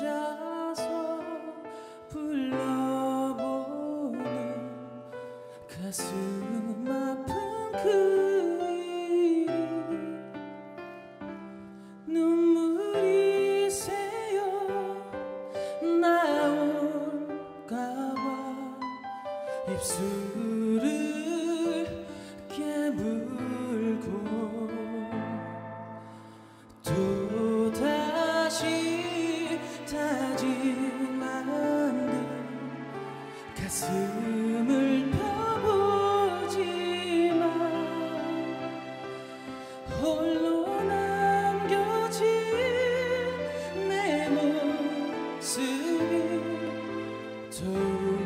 혼자서 불러보는 가슴 아픈 그 이름 눈물이 새어 나올까봐 입술 가슴을 펴보지만 홀로 남겨진 내 모습이 더욱